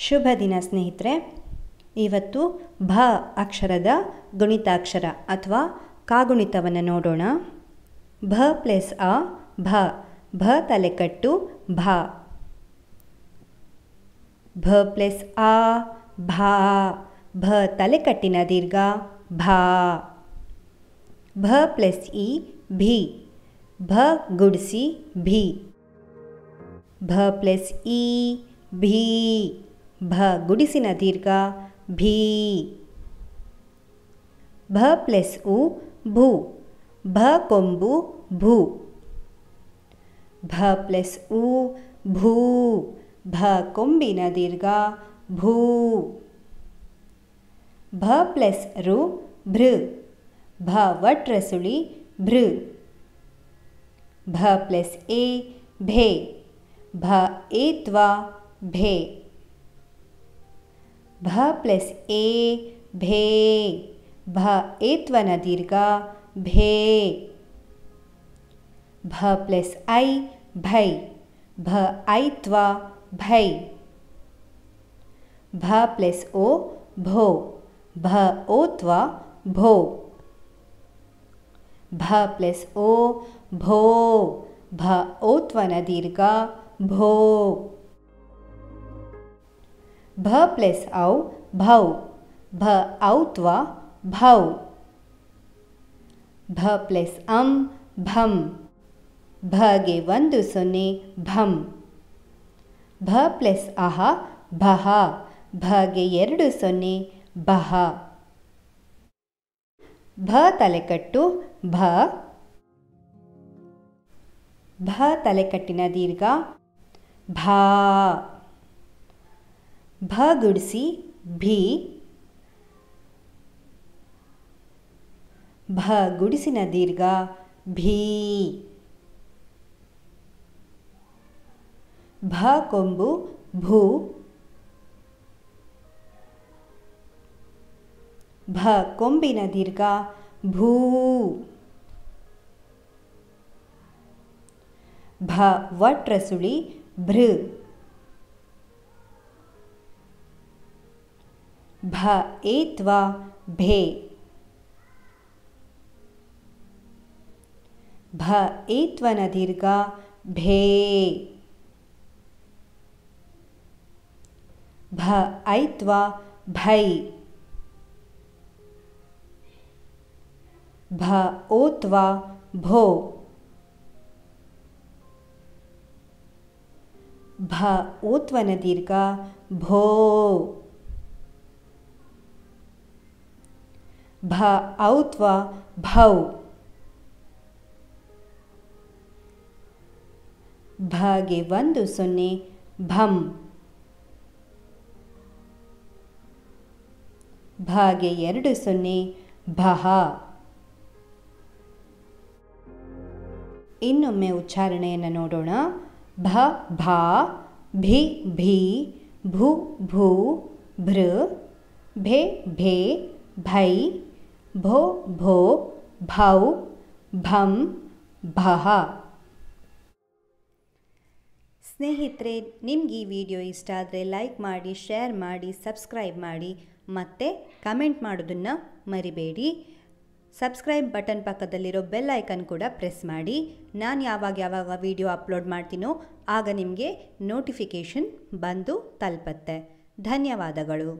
ಶುಭ ದಿನ ಸ್ನೇಹಿತರೆ, ಇವತ್ತು ಭ ಅಕ್ಷರದ ಗುಣಿತಾಕ್ಷರ ಅಥವಾ ಕಾಗುಣಿತವನ್ನು ನೋಡೋಣ. ಭ ಪ್ಲಸ್ ಅ, ಭ ಭ ತಲೆಕಟ್ಟು, ಭ. ಭ ಪ್ಲಸ್ ಆ, ಭಾ, ಭ ತಲೆಕಟ್ಟಿನ ದೀರ್ಘ, ಭಾ. ಭ ಪ್ಲಸ್ ಇ, ಭಿ. ಭ ಗುಡಿಸಿ, ಭಿ. ಭ ಪ್ಲಸ್ ಇ, ಭೀ. ಭ ಗುಡಿಸಿನ ದೀರ್ಘ ಭೀ. ಭ ಪ್ಲಸ್ ಉ ಭೂ. ಭ ಕೊಂಬು ಭೂ. ಭ ಪ್ಲಸ್ ಉ ಭೂ. ಭ ಕೊಂಬಿನ ದೀರ್ಘ ಭೂ. ಭ ಪ್ಲಸ್ ರು ಭೃ. ಭ ವಟ್ರಸುಳಿ ಭೃ. ಭ ಪ್ಲಸ್ ಎ ಭೇ. ಭ ಏತ್ವಾ ಭೇ. ಭ ಪ್ಲಸ್ ಎ ಭೇ ಭ ಏತ್ವನ ದೀರ್ಘ ಭೇ ಭ ಪ್ಲಸ್ ಐ ಭೈ ಭ ಐತ್ವ ಭೈ ಭ ಪ್ಲಸ್ ಓ ಭೋ ಭ ಓತ್ವ ಭೋ ಭ ಪ್ಲಸ್ ಓ ಭೋ ಭ ಓತ್ವನ ದೀರ್ಘ ಭೋ ಭ ಪ್ಲಸ್ ಔ ಭೌ. ಭ ಔತ್ವ ಭೌ. ಭ ಪ್ಲಸ್ ಅಂ ಭಂ. ಭಗೆ ಒಂದು ಸೊನ್ನೆ ಭಂ. ಭ ಪ್ಲಸ್ ಅಹ ಭಹ. ಭಗೆ ಎರಡು ಸೊನ್ನೆ ಬಹ. ಭ ತಲೆಕಟ್ಟು ಭ. ಭ ತಲೆಕಟ್ಟಿನ ದೀರ್ಘ ಭಾ. ಭ ಗುಡಿಸಿ ಭಿ ಭ ಗುಡಿಸಿನ ದೀರ್ಘ ಭೀ ಭ ಕೊಂಬು ಭೂ ಭ ಕೊಂಬಿನ ದೀರ್ಘ ಭೂ ಭ ವಟ್ರಸುಳಿ ಭೃ ಭ ಏತ್ವ ಭೇ ಭ ಏತ್ವನ ದೀರ್ಘ ಭೇ ಭ ಐತ್ವ ಭೈ ಭ ಓತ್ವ ಭೋ ಭ ಓತ್ವನ ದೀರ್ಘ ಭೋ ಭ ಔತ್ವ ಭೌ. ಭಗೆ ಒಂದು ಸೊನ್ನೆ, ಭಂ. ಭಾಗೆ ಎರಡು ಸೊನ್ನೆ, ಭಹ. ಇನ್ನೊಮ್ಮೆ ಉಚ್ಚಾರಣೆಯನ್ನು ನೋಡೋಣ. ಭ, ಭಾ, ಭಿ ಭಿ, ಭೂ ಭೂ, ಭೃ, ಭೆ, ಭೇ, ಭೈ. ಭೋ ಭೋ, ಭೌ, ಭಂ, ಭಹ. ಸ್ನೇಹಿತರೆ, ನಿಮ್ಗೆ ಈ ವಿಡಿಯೋ ಇಷ್ಟ ಆದರೆ ಲೈಕ್ ಮಾಡಿ ಶೇರ್ ಮಾಡಿ ಸಬ್ಸ್ಕ್ರೈಬ್ ಮಾಡಿ, ಮತ್ತು ಕಮೆಂಟ್ ಮಾಡೋದನ್ನು ಮರಿಬೇಡಿ. ಸಬ್ಸ್ಕ್ರೈಬ್ ಬಟನ್ ಪಕ್ಕದಲ್ಲಿರೋ ಬೆಲ್ ಐಕನ್ ಕೂಡ ಪ್ರೆಸ್ ಮಾಡಿ. ನಾನು ಯಾವಾಗ ಯಾವಾಗ ವಿಡಿಯೋ ಅಪ್ಲೋಡ್ ಮಾಡ್ತೀನೋ ಆಗ ನಿಮಗೆ ನೋಟಿಫಿಕೇಷನ್ ಬಂದು ತಲುಪತ್ತೆ. ಧನ್ಯವಾದಗಳು.